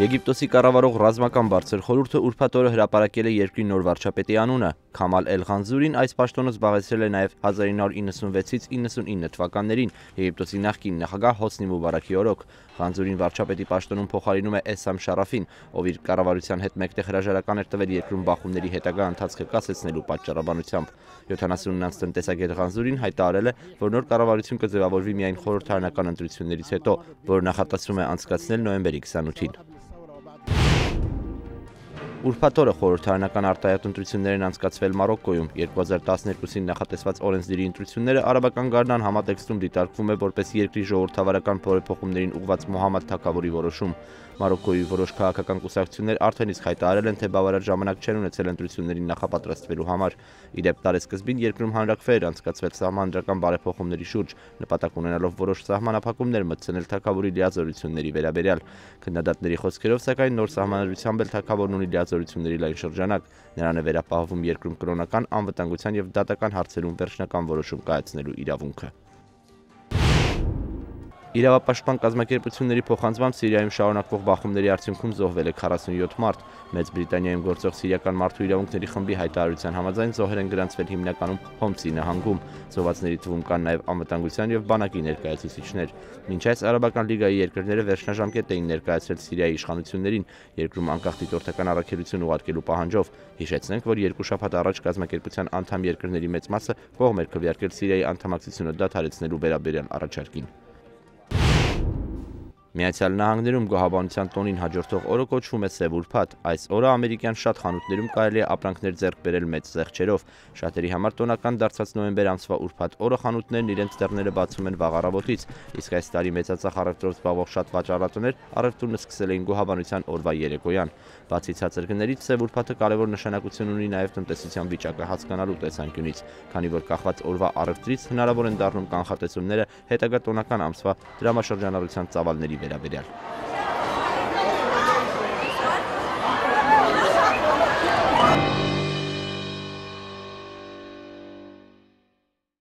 Եգիպտոսի կառավարող ռազմական բարձր խորհուրդը ուրբաթ օրը հրապարակել է երկրի նոր վարչապետի անունը։ Քամալ Էլ-Ղանզուրին այս պաշտոնը զբաղեցրել է նաև 1996-ից 99 թվականներին Եգիպտոսի նախկին նախագահ Հոսնի Մուբարակի օրոք։ Ղանզուրին վարչապետի պաշտոնում փոխարինում է Էսամ Շարաֆին, ով իր կառավարության հետ մեկտեղ հրաժարական էր տվել երկրում բախումների հետագա ընթացքը կասեցնելու պատճառաբանությամբ։ 79-ից տնտեսագետ Ղանզուրին հայտարարել է, որ նոր կառավարություն կձևավորվի միայն խորհրդարանական ընտրություններից հետո, որը նախատեսվում է անցկացնել նոյեմբերի 28-ին։ Ուրբաթ-օրը խորհրդարանական արտահայտ ընտրություններ են անցկացվել Մարոկկոյում։ 2012-ին նախատեսված օրենսդիրի ընտրությունները արաբական գարնան համատեքստում դիտարկվում է որպես երկրի ժողովրդավարական բարեփոխումներին ուղղված Մոհամմադ Թագավորի որոշում։ Մարոկկոյի որոշ քաղաքական կուսակցություններ արդեն իսկ հայտարարել են, թե բավարար ժամանակ չեն ունեցել ընտրություններին նախապատրաստվելու համար։ Իդեպ տարեսկզբին երկրում հանրակրվեր անցկացվել սահմանադրական բարեփոխումների շուրջ, նպատակ ունենալով որոշ սահմանափակումներ մտցնել թակավորի լիազորությունների վերաբերյալ։ Քննադատների խոսքերով, սակայն նոր սահմանադրությամբ էլ թակավորն ունի լիազորությունների լայն շրջանակ։ Նրան է վերապահվում երկրում կրոնական անվտանգության եւ դատական հարցերում վերջնական որոշում կայացնելու իրավունքը։ Իրավապաշտպան կազմակերպությունների փոխանցմամբ Սիրիայում շարունակվող բախումների արդյունքում զոհվել է 47 մարդ։ Մեծ Բրիտանիայում գործող սիրիական մարդու իրավունքների խմբի հայտարարության համաձայն զոհեր են գրանցվել հիմնականում Հոմսի նահանգում։ Զոհվածների թվում կան նաև անվտանգության եւ բանակի ներկայացուցիչներ։ Մինչ այս Արաբական լիգայի երկրները վերջնաժամկետ էին ներկայացրել Սիրիայի իշխանություններին երկրում անկախ դիտորդական առաքելություն ուղարկելու պահանջով։ Հիշեցնենք, որ երկու շաբաթ առաջ կազմակերպության անդամ երկրների մեծ մասը կողմ էր քվեարկել Սիրիայի անդամակցությունը դադարեցնելու վերաբերյալ առաջարկին։ Միացյալ Նահանգներում գոհաբանության տոնին հաջորդող օրը կոչվում է Սև ուրբաթ։ Այս օրը ամերիկյան շատ խանութներում կարելի է ապրանքներ ձեռք բերել մեծ զեղչերով։ Շատերի համար տոնական դարձած նոյեմբեր ամսվա ուրբաթ օրը խանութներն իրենց դռները բացում են վաղ առավոտից, իսկ այս տարի մեծածախ առևտրով զբաղվող շատ վաճառատոներ առևտուրն սկսել էին գոհաբանության օրվա երեկոյան։ Բացի ցածր գներից Սև ուրբաթը կարևոր նշանակություն ունի նաև տնտեսության վիճակը հասկանալու տեսանկյունից, քանի որ կախված օրվա առևտրից հնարավոր են դառնում կանխատեսումները հետագա տոնական ամսվա դրամաշրջանառության ծավալների վերաբերյալ։